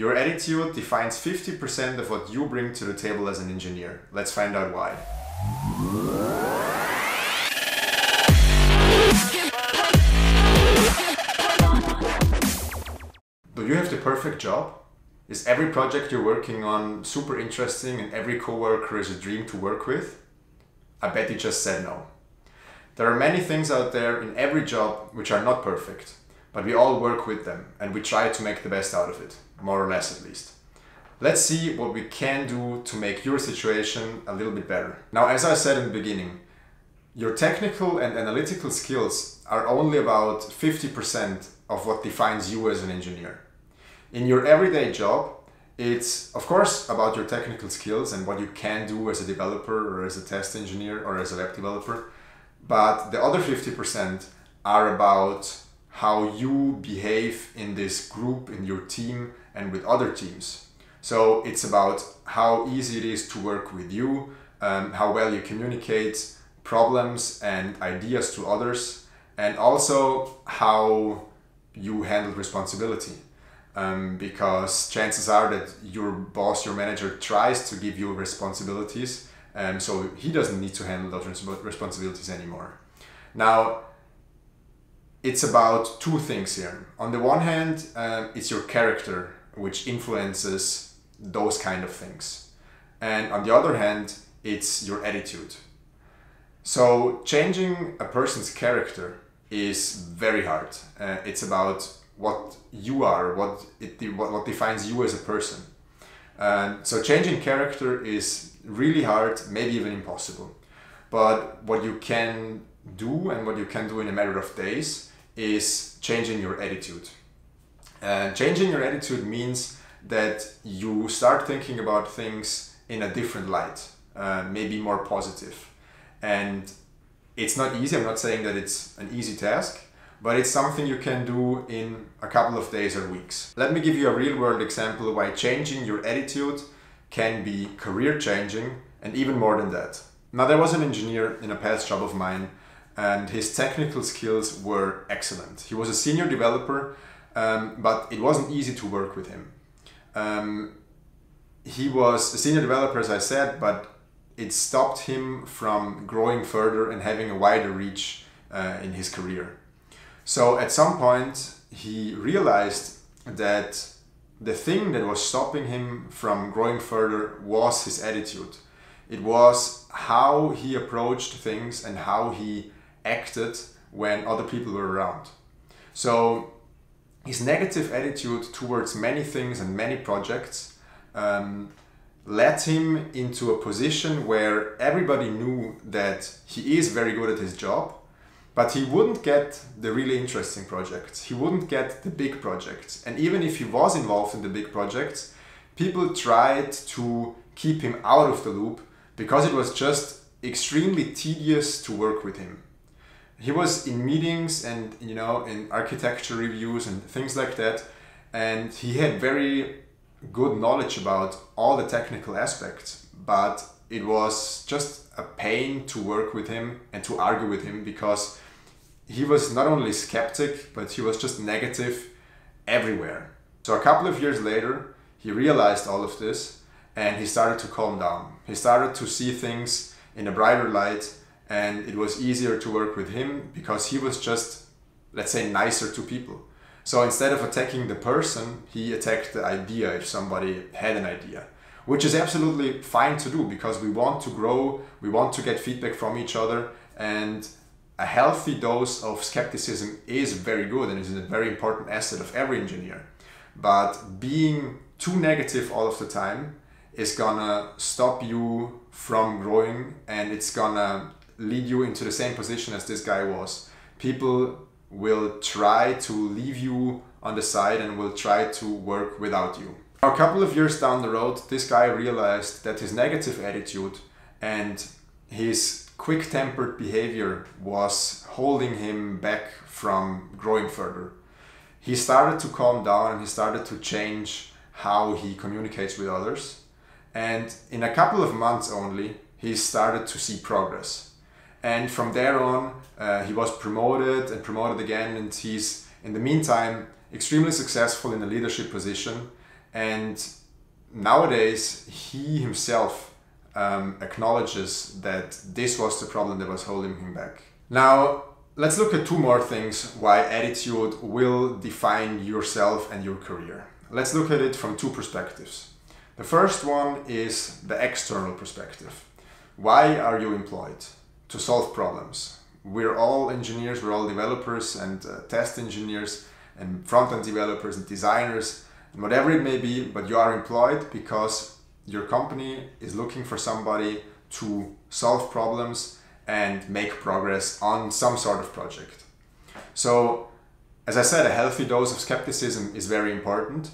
Your attitude defines 50% of what you bring to the table as an engineer. Let's find out why. Do you have the perfect job? Is every project you're working on super interesting and every coworker is a dream to work with? I bet you just said no. There are many things out there in every job which are not perfect, but we all work with them and we try to make the best out of it, more or less at least. Let's see what we can do to make your situation a little bit better. Now, as I said in the beginning, your technical and analytical skills are only about 50% of what defines you as an engineer. In your everyday job, it's of course about your technical skills and what you can do as a developer or as a test engineer or as a web developer. But the other 50% are about how you behave in this group, in your team, and with other teams. So it's about how easy it is to work with you, um, how well you communicate problems and ideas to others, and also how you handle responsibility um, because chances are that your boss, your manager tries to give you responsibilities, um, so he doesn't need to handle those responsibilities anymore. Now, it's about two things here. On the one hand, uh, it's your character which influences those kind of things, and on the other hand, it's your attitude. So, changing a person's character is very hard. Uh, it's about what you are, what it what, what defines you as a person. And so changing character is really hard, maybe even impossible. But what you can do and what you can do in a matter of days is changing your attitude. And changing your attitude means that you start thinking about things in a different light, uh, maybe more positive. And it's not easy. I'm not saying that it's an easy task, but it's something you can do in a couple of days or weeks. Let me give you a real world example why changing your attitude can be career changing and even more than that. Now, there was an engineer in a past job of mine, and his technical skills were excellent. He was a senior developer, um, but it wasn't easy to work with him. Um, he was a senior developer, as I said, but it stopped him from growing further and having a wider reach uh, in his career. So at some point, he realized that the thing that was stopping him from growing further was his attitude. It was how he approached things and how he acted when other people were around. So his negative attitude towards many things and many projects um, led him into a position where everybody knew that he is very good at his job but he wouldn't get the really interesting projects. He wouldn't get the big projects. And even if he was involved in the big projects, people tried to keep him out of the loop because it was just extremely tedious to work with him. He was in meetings and you know in architecture reviews and things like that and he had very good knowledge about all the technical aspects but it was just a pain to work with him and to argue with him because he was not only skeptic, but he was just negative everywhere. So a couple of years later, he realized all of this and he started to calm down. He started to see things in a brighter light and it was easier to work with him because he was just, let's say, nicer to people. So instead of attacking the person, he attacked the idea if somebody had an idea which is absolutely fine to do because we want to grow, we want to get feedback from each other, and a healthy dose of skepticism is very good and is a very important asset of every engineer. But being too negative all of the time is gonna stop you from growing and it's gonna lead you into the same position as this guy was. People will try to leave you on the side and will try to work without you. A couple of years down the road, this guy realized that his negative attitude and his quick tempered behavior was holding him back from growing further. He started to calm down and he started to change how he communicates with others. And in a couple of months only, he started to see progress. And from there on, uh, he was promoted and promoted again, and he's in the meantime extremely successful in a leadership position And nowadays, he himself um, acknowledges that this was the problem that was holding him back. Now, let's look at two more things why attitude will define yourself and your career. Let's look at it from two perspectives. The first one is the external perspective. Why are you employed? To solve problems. We're all engineers, we're all developers and uh, test engineers and front end developers and designers and whatever it may be, but you are employed because your company is looking for somebody to solve problems and make progress on some sort of project. So, as I said, a healthy dose of skepticism is very important,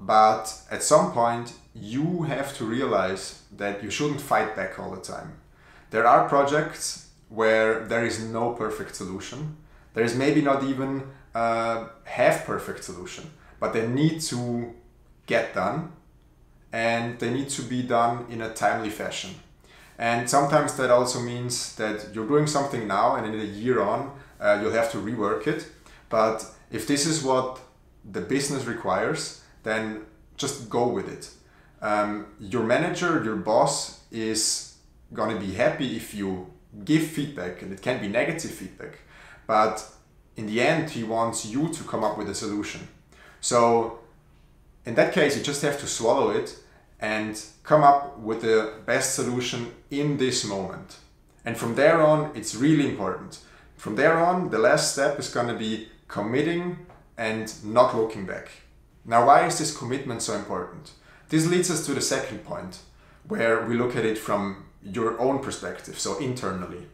but at some point, you have to realize that you shouldn't fight back all the time. There are projects where there is no perfect solution. There is maybe not even a half perfect solution, but they need to get done and they need to be done in a timely fashion. And sometimes that also means that you're doing something now and in a year on, uh, you'll have to rework it. But if this is what the business requires, then just go with it. Um, your manager, your boss is to be happy if you give feedback, and it can be negative feedback. But in the end, he wants you to come up with a solution. So in that case, you just have to swallow it and come up with the best solution in this moment. And from there on, it's really important. From there on, the last step is going to be committing and not looking back. Now, why is this commitment so important? This leads us to the second point, where we look at it from your own perspective, so internally.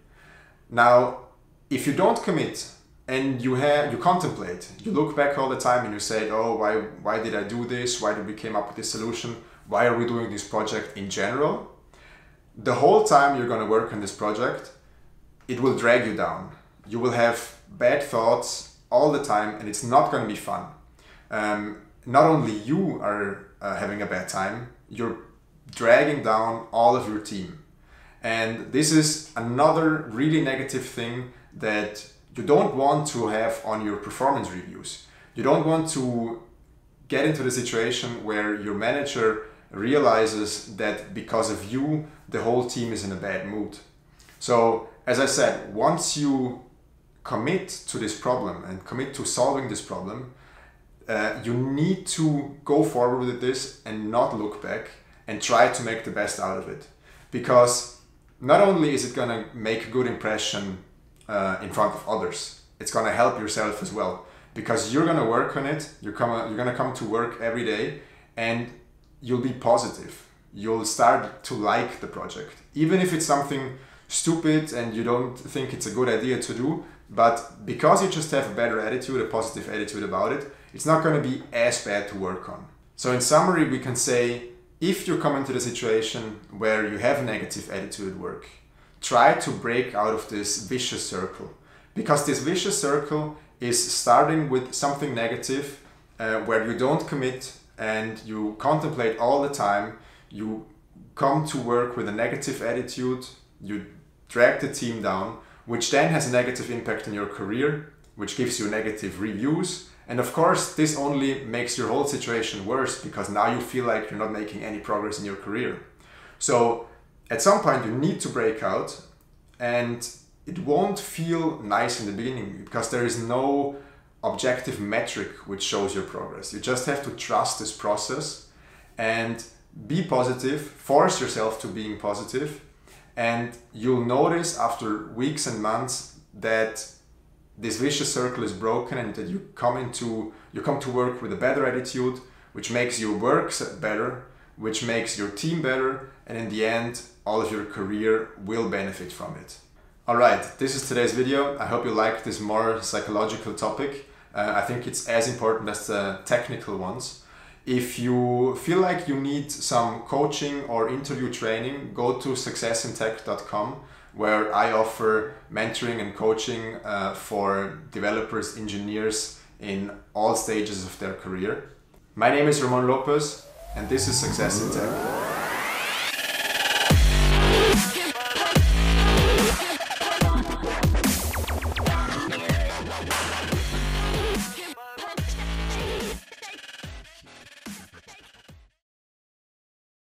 Now, if you don't commit and you have you contemplate, you look back all the time and you say, "Oh, why why did I do this? Why did we came up with this solution? Why are we doing this project in general?" The whole time you're going to work on this project, it will drag you down. You will have bad thoughts all the time, and it's not going to be fun. Um, not only you are uh, having a bad time, you're dragging down all of your team. And this is another really negative thing that you don't want to have on your performance reviews. You don't want to get into the situation where your manager realizes that because of you, the whole team is in a bad mood. So, as I said, once you commit to this problem and commit to solving this problem, uh, you need to go forward with this and not look back and try to make the best out of it. Because not only is it going to make a good impression uh, in front of others. It's gonna help yourself as well because you're gonna work on it. You're you're gonna come to work every day, and you'll be positive. You'll start to like the project, even if it's something stupid and you don't think it's a good idea to do. But because you just have a better attitude, a positive attitude about it, it's not going to be as bad to work on. So, in summary, we can say if you come into the situation where you have a negative attitude at work, try to break out of this vicious circle because this vicious circle is starting with something negative uh, where you don't commit and you contemplate all the time you come to work with a negative attitude you drag the team down which then has a negative impact on your career which gives you negative reviews and of course this only makes your whole situation worse because now you feel like you're not making any progress in your career so at some point you need to break out and it won't feel nice in the beginning because there is no objective metric which shows your progress. You just have to trust this process and be positive, force yourself to being positive, and you'll notice after weeks and months that this vicious circle is broken and that you come into you come to work with a better attitude, which makes your work better, which makes your team better, and in the end, all of your career will benefit from it. Alright, this is today's video. I hope you like this more psychological topic. Uh, I think it's as important as the technical ones. If you feel like you need some coaching or interview training, go to successintech.com where I offer mentoring and coaching uh, for developers, engineers in all stages of their career. My name is Ramon Lopez and this is Success in Tech.